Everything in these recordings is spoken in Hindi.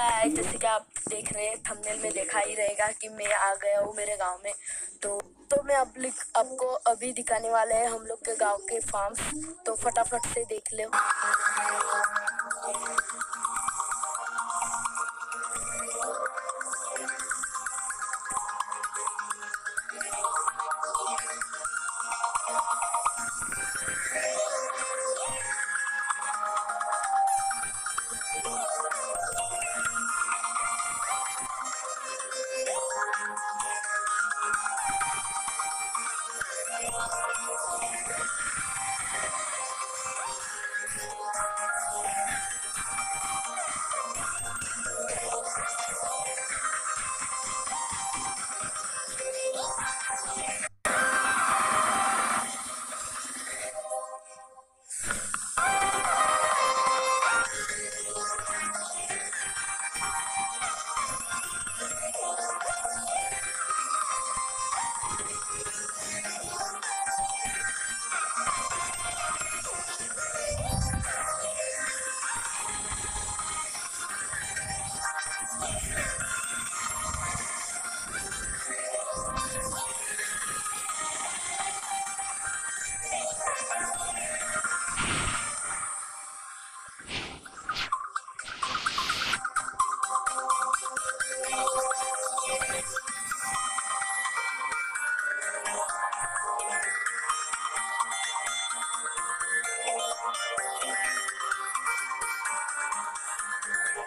गाइस जैसे कि आप देख रहे हैं थंबनेल में देखा ही रहेगा कि मैं आ गया हूँ मेरे गाँव में। तो तो मैं अब आपको अभी दिखाने वाले हैं हम लोग के गाँव के फार्म तो फटाफट से देख लो।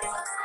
तो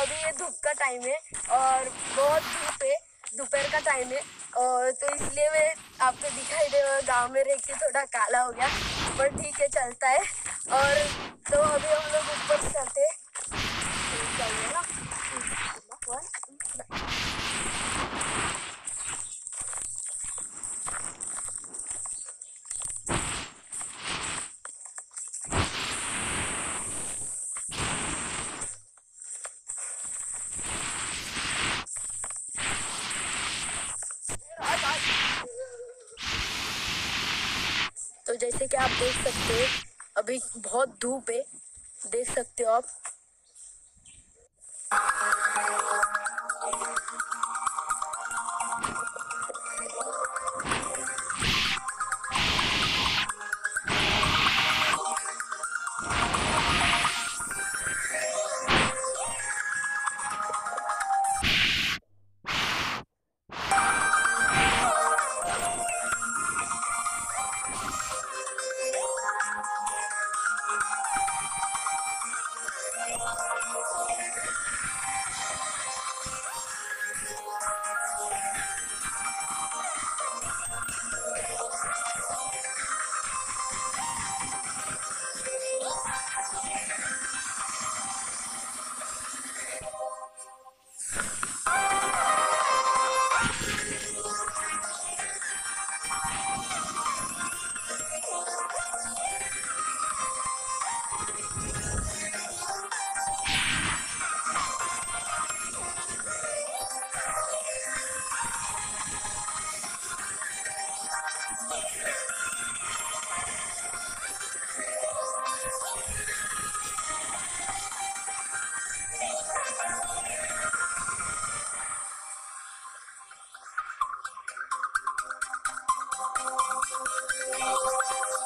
अभी ये धूप का टाइम है और बहुत धूप है, दोपहर का टाइम है और तो इसलिए मैं आपको दिखाई दे गाँव में रह के थोड़ा काला हो गया, पर ठीक है, चलता है और तो अभी हम लोग ऊपर चलते हैं चलिए ना तो जैसे कि आप देख सकते हो अभी बहुत धूप है। देख सकते हो आप।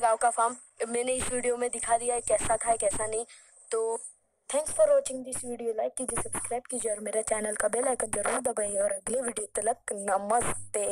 गाँव का फार्म मैंने इस वीडियो में दिखा दिया है कैसा था कैसा नहीं। तो thanks for watching this video like कीजिए सब्सक्राइब कीजिए और मेरे चैनल का बेल आइकन ज़रूर दबाइए और अगले वीडियो तक नमस्ते।